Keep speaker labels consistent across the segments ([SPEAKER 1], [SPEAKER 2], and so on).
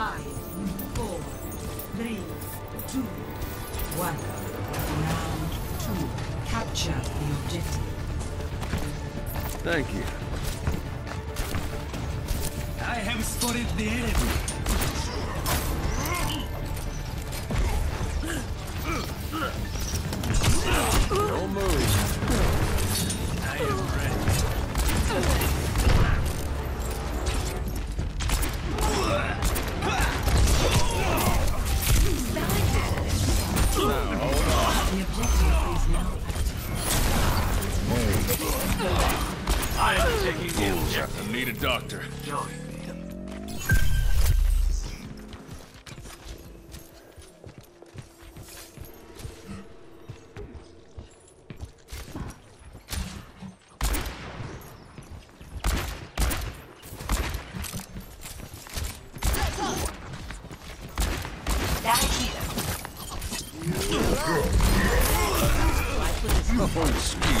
[SPEAKER 1] Five, four, three, two, one. Round two. Capture the objective.
[SPEAKER 2] Thank you.
[SPEAKER 3] I have spotted the enemy.
[SPEAKER 2] Doctor.
[SPEAKER 3] Join oh, me.
[SPEAKER 2] Oh, sweet.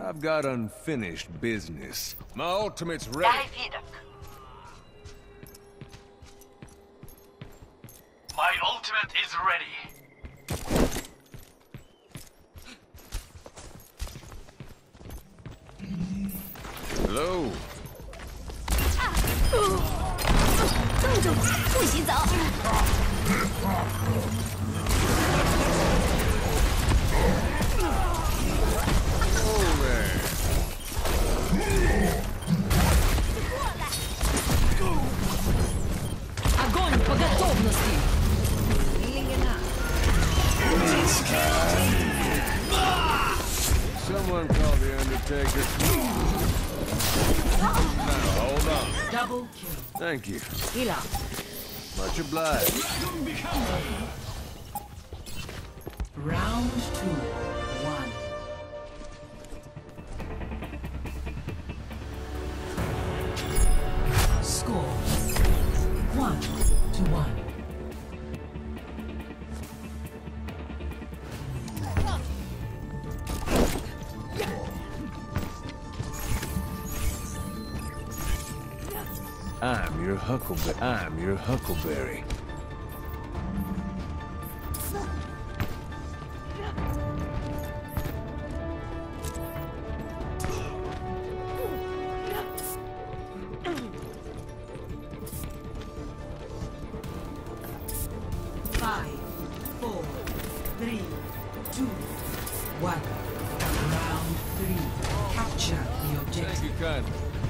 [SPEAKER 2] I've got unfinished business. My ultimate's ready.
[SPEAKER 3] My ultimate is ready.
[SPEAKER 2] Hello.
[SPEAKER 4] 冻住，
[SPEAKER 2] Someone call the Undertaker. Now, hold on.
[SPEAKER 1] Double kill.
[SPEAKER 2] Thank you.
[SPEAKER 1] Heal up.
[SPEAKER 2] Much obliged.
[SPEAKER 1] Round two.
[SPEAKER 2] Your huckleberry. I'm your huckleberry.
[SPEAKER 1] Five, four, three, two, one. Round three. Capture the objective.
[SPEAKER 2] Thank you kindly.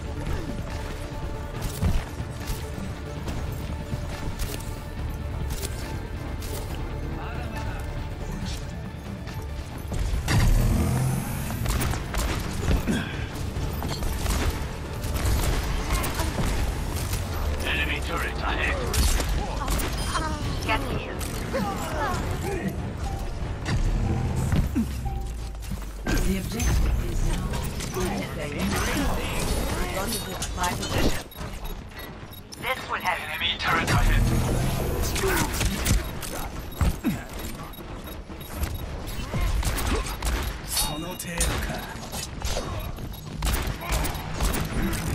[SPEAKER 1] The objective is now.
[SPEAKER 5] My position. This would help.
[SPEAKER 3] Enemy turret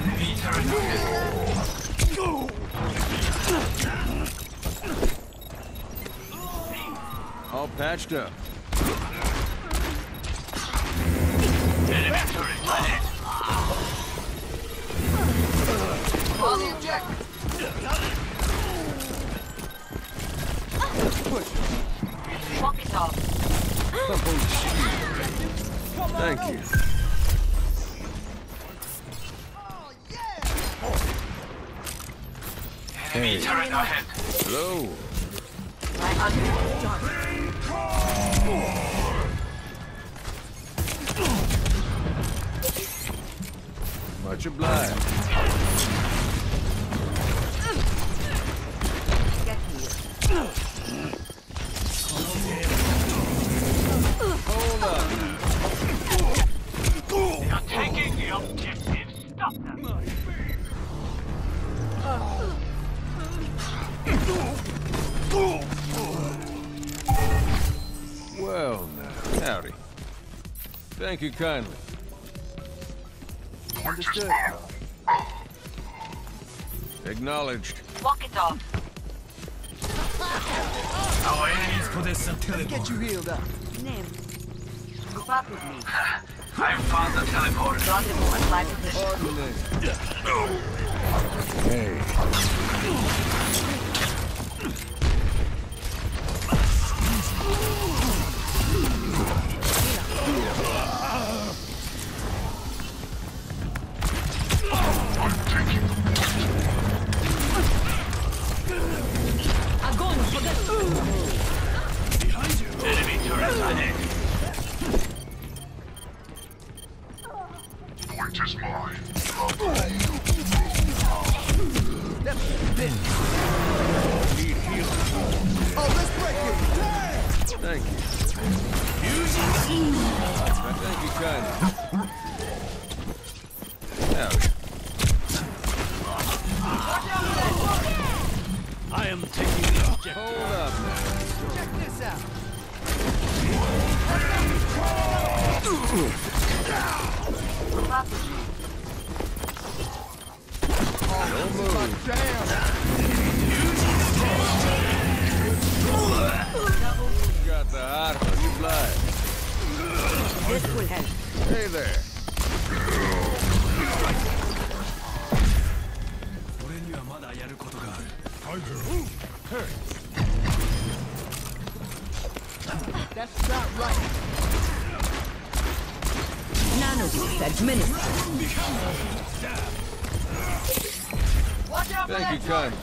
[SPEAKER 3] Enemy turret
[SPEAKER 2] All patched up.
[SPEAKER 3] Enemy turret ahead.
[SPEAKER 5] Call the objective.
[SPEAKER 2] Push.
[SPEAKER 5] Walk it off.
[SPEAKER 2] Thank you.
[SPEAKER 3] Enemy turret ahead.
[SPEAKER 2] Hello.
[SPEAKER 5] My under done.
[SPEAKER 2] Much obliged.
[SPEAKER 3] You're taking the objective. Stop them.
[SPEAKER 2] Well, now. Howdy. Thank you kindly. Understood. Acknowledged.
[SPEAKER 5] Walk it off.
[SPEAKER 3] Our enemies possess a teleport.
[SPEAKER 6] Get you healed up.
[SPEAKER 4] Name.
[SPEAKER 5] Move up with me.
[SPEAKER 3] I found the teleporter.
[SPEAKER 5] Rendezvous at my position.
[SPEAKER 2] Hey. Thank you. Thank you kindly. Howdy.
[SPEAKER 3] I am taking the objective.
[SPEAKER 2] Hold up now.
[SPEAKER 6] Check this out.
[SPEAKER 5] ahead.
[SPEAKER 2] Hey there.
[SPEAKER 6] That's not right.
[SPEAKER 1] Nano administered.
[SPEAKER 3] Watch out
[SPEAKER 5] Thank you,
[SPEAKER 2] Khan.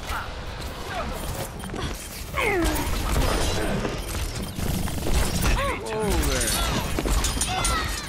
[SPEAKER 2] Oh, there.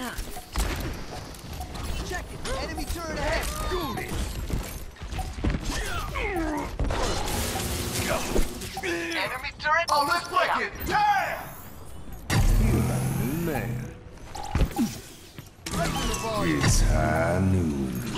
[SPEAKER 5] Healing in hand.
[SPEAKER 6] Check it. Enemy turret ahead.
[SPEAKER 5] Enemy turret.
[SPEAKER 6] Oh, let's break it.
[SPEAKER 2] New man.
[SPEAKER 6] Breaking the volume.
[SPEAKER 2] It's high noon.